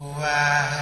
哇。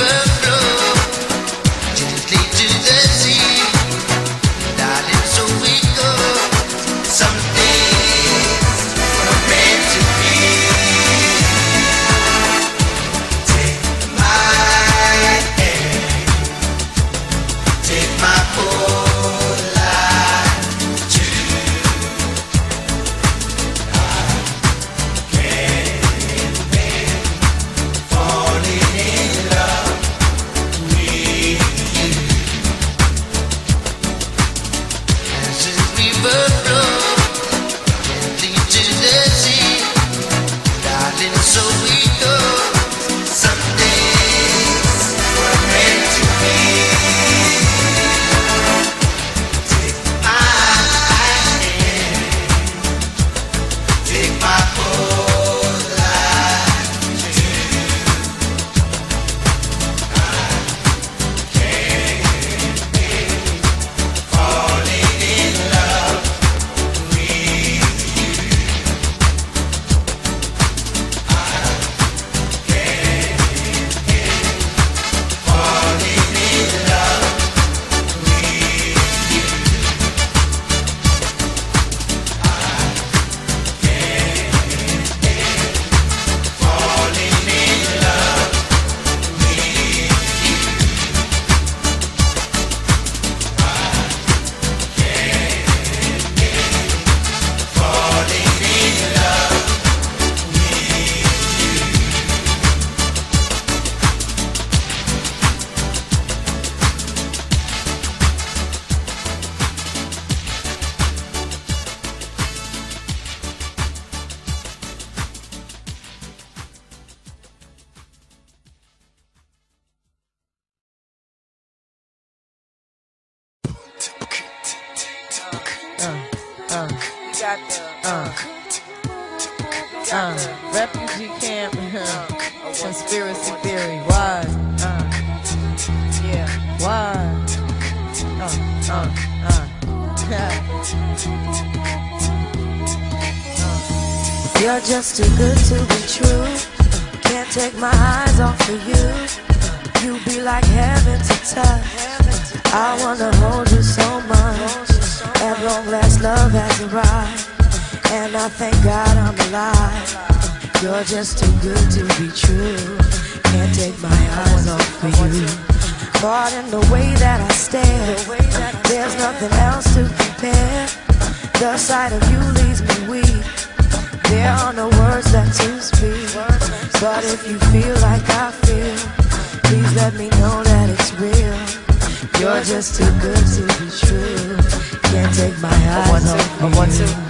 A uh, uh, refugee camp, conspiracy theory. Why? Uh, yeah. why? Uh, uh, uh. You're just too good to be true. Can't take my eyes off of you. You be like heaven to touch. I wanna hold you so much. At long last, love has arrived. And I thank God I'm alive. You're just too good to be true. Can't take my eyes off of you. Caught in the way that I stare. There's nothing else to compare. The sight of you leaves me weak. There are no words left to speak. But if you feel like I feel, please let me know that it's real. You're just too good to be true. Can't take my eyes off of you.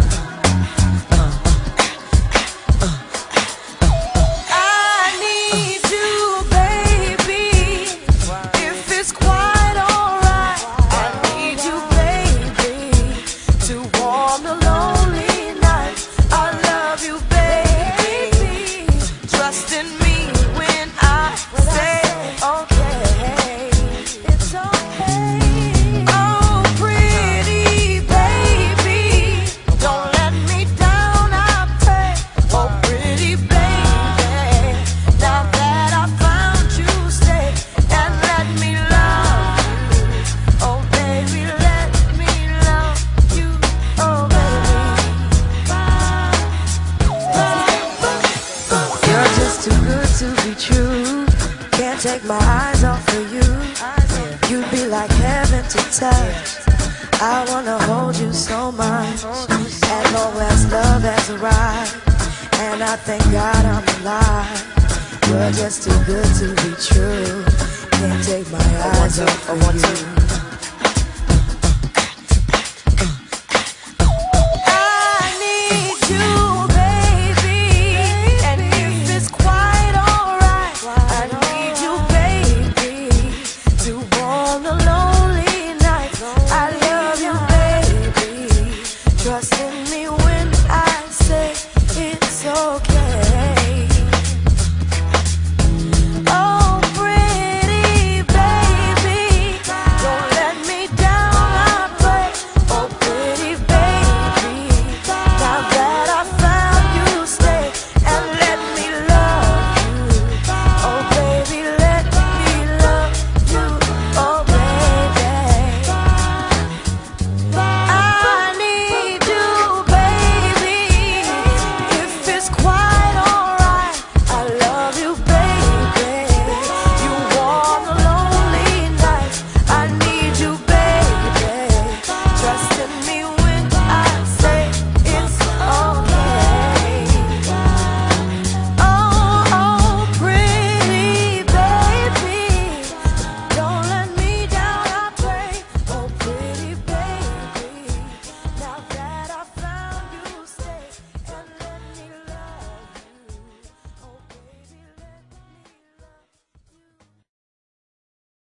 Take my eyes off of you. You'd be like heaven to touch. I wanna hold you so much. As long as love has arrived. And I thank God I'm alive. You're just too good to be true. Can't take my eyes off of you.